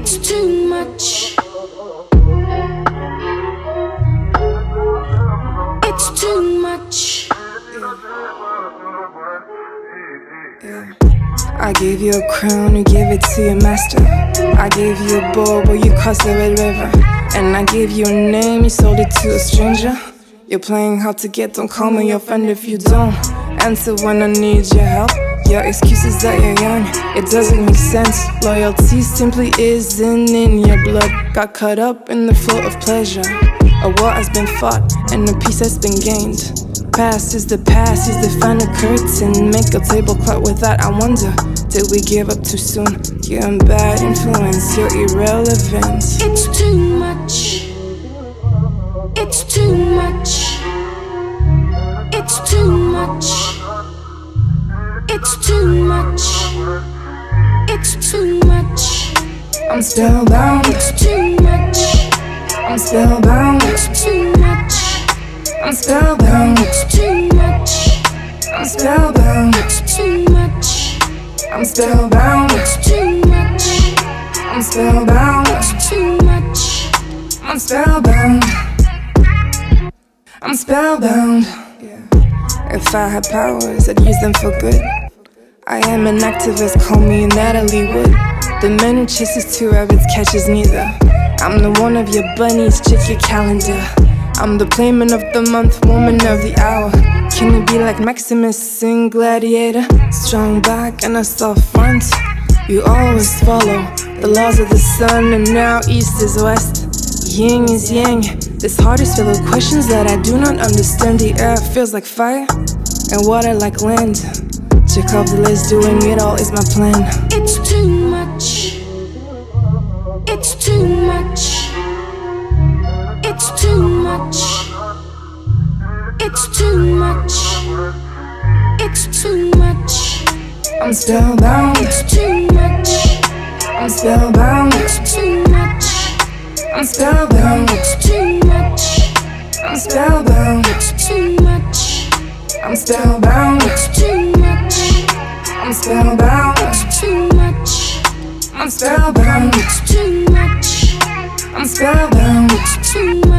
It's too much. It's too much. I gave you a crown, you gave it to your master. I gave you a bow, but you crossed the red river. And I gave you a name, you sold it to a stranger. You're playing hard to get, don't call me your friend if you don't answer when I need your help. Your excuse is that you're young, it doesn't make sense. Loyalty simply isn't in your blood. Got caught up in the flow of pleasure. A war has been fought, and a peace has been gained. Past is the past, is the final curtain. Make a tablecloth with that, I wonder. Did we give up too soon? You're a bad influence, you're irrelevant. It's too much. It's too much. It's too much. It's too much. It's too much. I'm spellbound, It's too much. I'm spellbound, It's too much. I'm spellbound, It's too much. I'm spellbound, It's too much. I'm spellbound, It's too much. I'm spellbound, It's too much. I'm spellbound, I'm spellbound. If I had powers, I'd use them for good. I am an activist, call me Natalie Wood. The man who chases two rabbits catches neither. I'm the one of your bunnies, check your calendar. I'm the playman of the month, woman of the hour. Can it be like Maximus in Gladiator? Strong back and a soft front. You always follow the laws of the sun, and now east is west. Yin is yang. This heart is filled with questions that I do not understand. The air feels like fire, and water like land. Check off the list, doing it all is my plan. It's too much. It's too much. It's too much. It's too much. It's too much. I'm spellbound, It's too much. I'm spellbound, It's too much. I'm spellbound, It's too much. I'm spellbound, It's too much. I'm spellbound, It's too much. I'm spellbound, too much. I'm spellbound, too much. I'm spellbound. Too much.